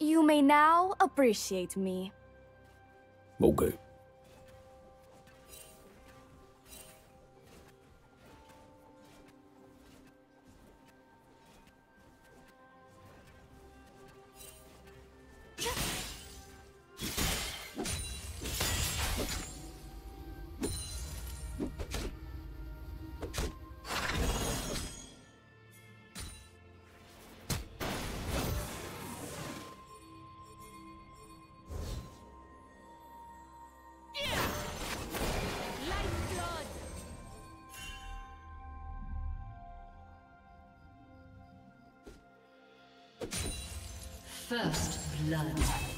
You may now appreciate me. Okay. First blood.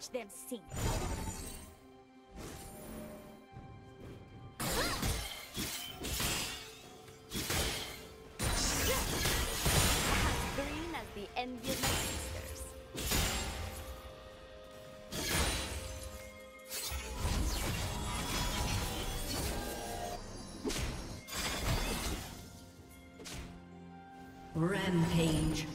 Watch them sink. Rampage.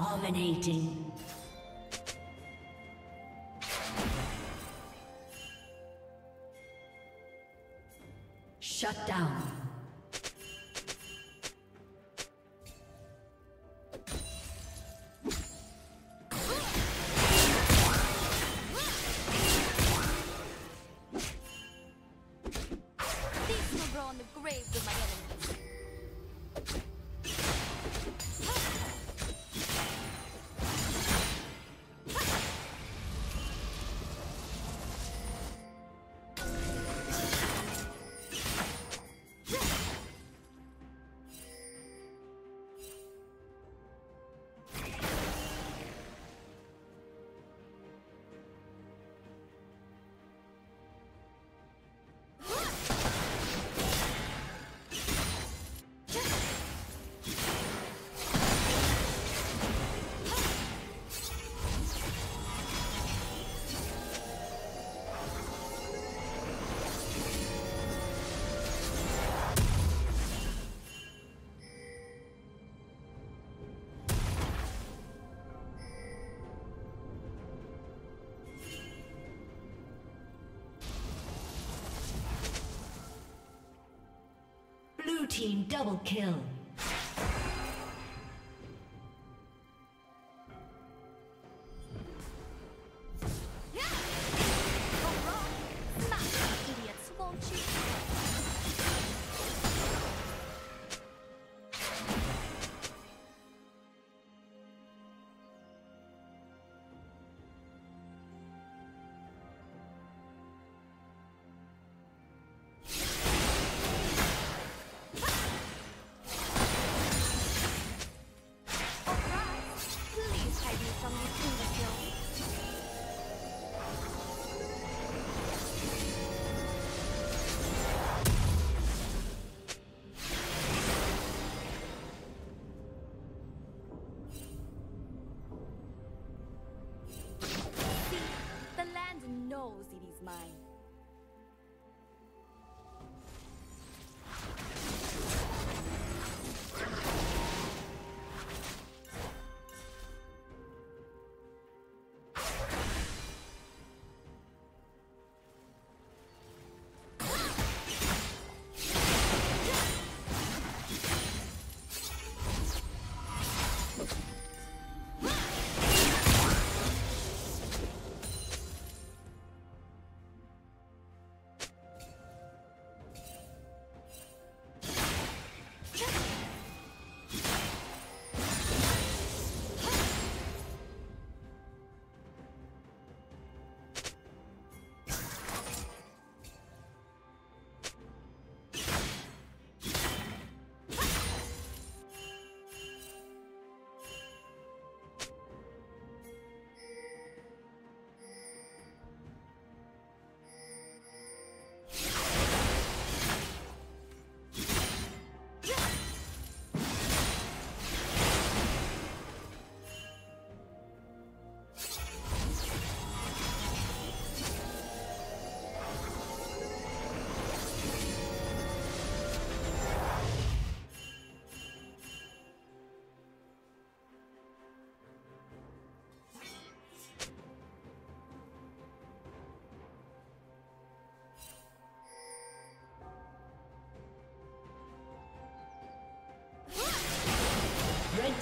Dominating. Shut down. These will grow on the graves of my team double kill. mind.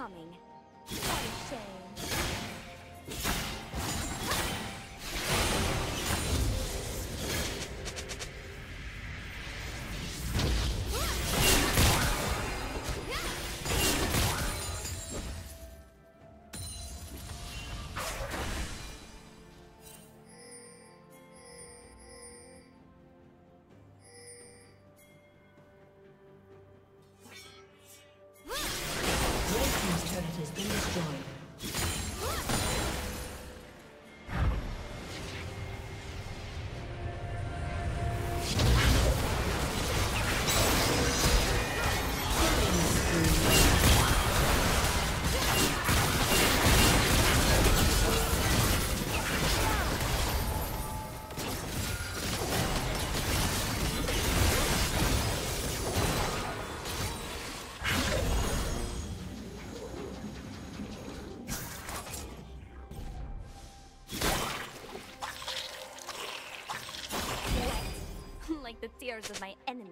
coming. the tears of my enemies.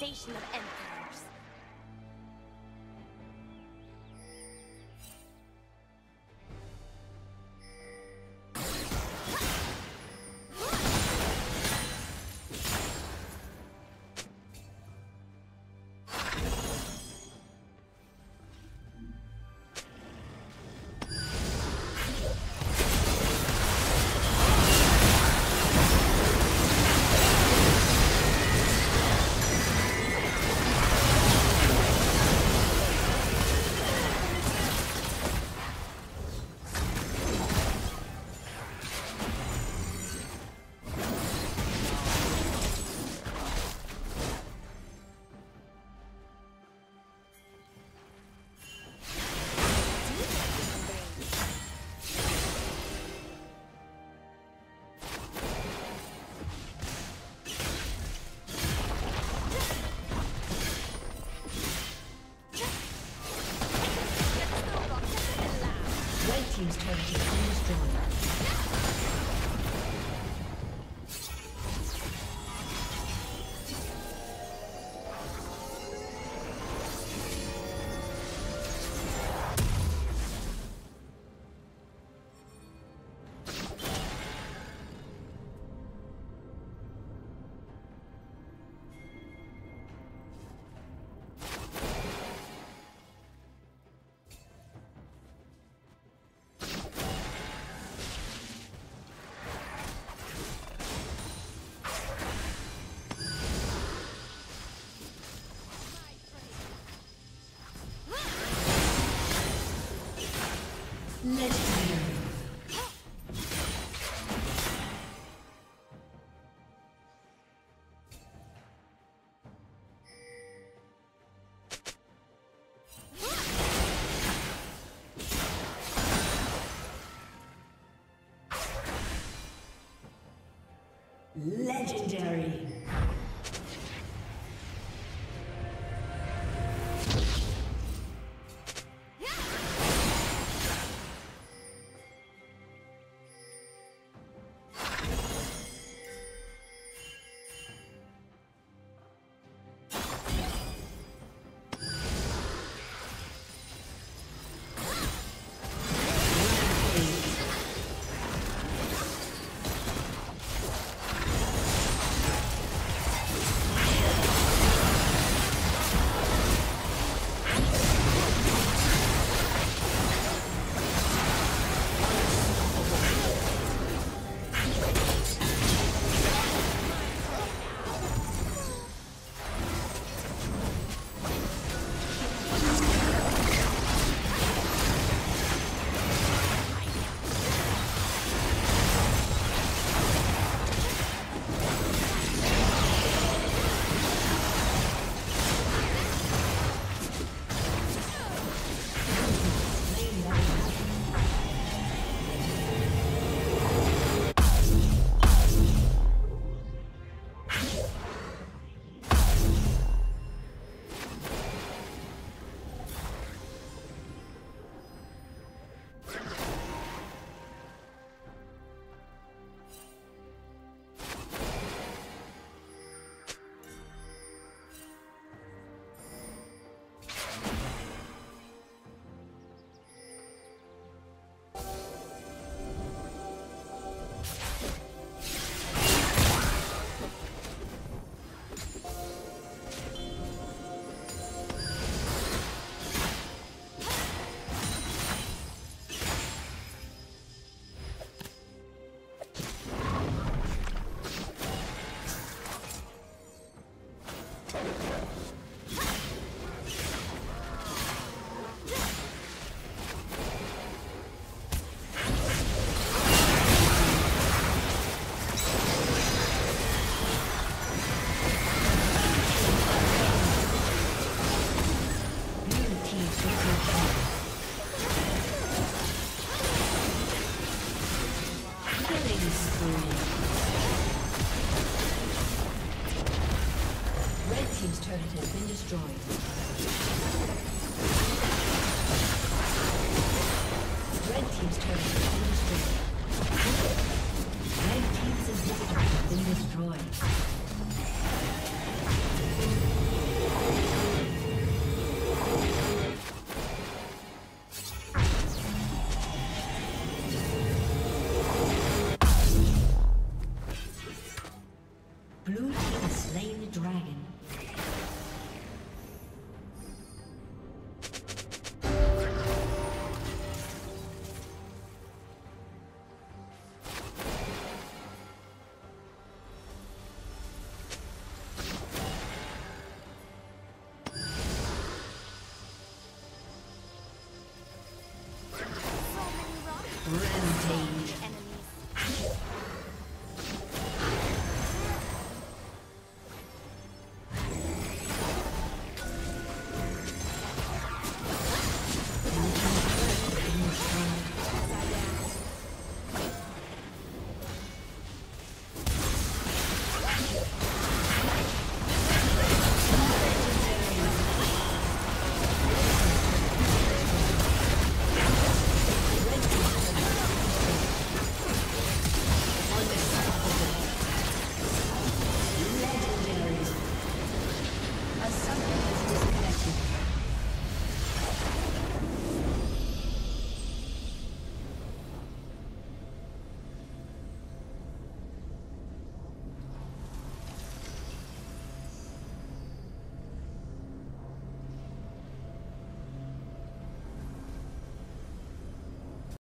Foundation of empires. Legendary.